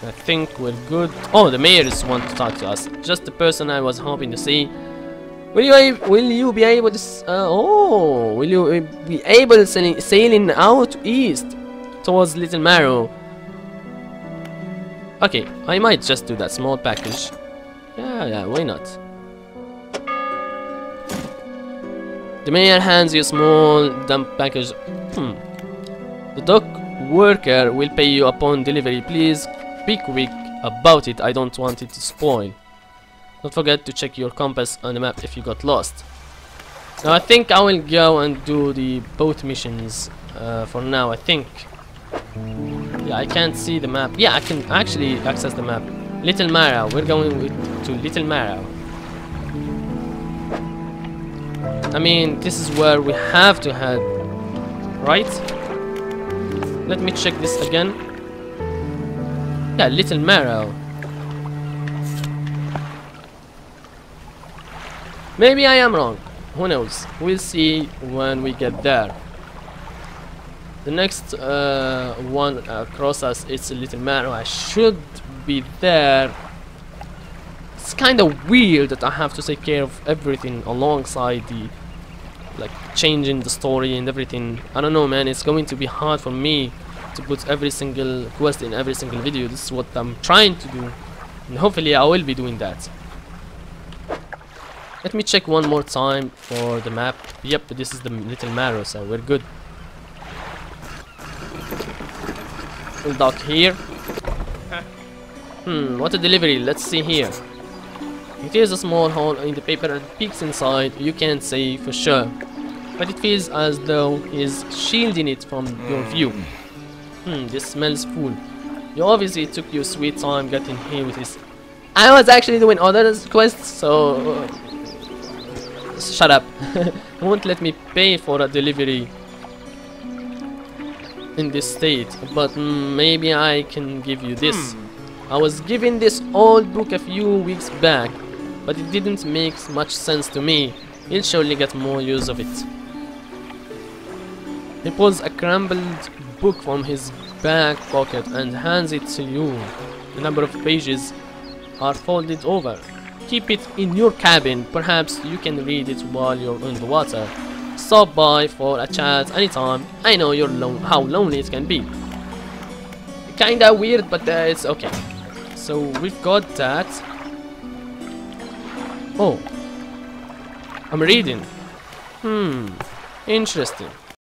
I think we're good. Oh, the mayors want to talk to us. Just the person I was hoping to see. Will you will you be able to? Uh, oh, will you uh, be able sailing, sailing out east towards Little Marrow? Okay, I might just do that small package. Yeah, yeah, why not? The mayor hands you a small dump package. Hmm. The dock worker will pay you upon delivery. Please be quick about it. I don't want it to spoil. Don't forget to check your compass on the map if you got lost. Now I think I will go and do the boat missions uh, for now. I think. Yeah, I can't see the map. Yeah, I can actually access the map. Little Marrow. We're going with, to Little Marrow. I mean, this is where we have to head, right? Let me check this again. Yeah, Little Marrow. Maybe I am wrong. Who knows? We'll see when we get there. The next uh, one across us is a Little Marrow. I should be there. It's kind of weird that I have to take care of everything alongside the like changing the story and everything. I don't know, man. It's going to be hard for me to put every single quest in every single video. This is what I'm trying to do, and hopefully I will be doing that. Let me check one more time for the map. Yep, this is the Little Marrow, so we're good. We'll dock here. Hmm, what a delivery. Let's see here. It is a small hole in the paper and peeks inside, you can't say for sure. But it feels as though he's shielding it from your view. Hmm, this smells full. You obviously took your sweet time getting here with this. I was actually doing other quests, so... uh, shut up. Won't let me pay for a delivery in this state, but maybe I can give you this. I was given this old book a few weeks back, but it didn't make much sense to me. You'll surely get more use of it. He pulls a crumpled book from his back pocket and hands it to you. The number of pages are folded over. Keep it in your cabin, perhaps you can read it while you're in the water. Stop by for a chat anytime. I know you're lon how lonely it can be. Kinda weird, but uh, it's okay. So we've got that. Oh. I'm reading. Hmm. Interesting.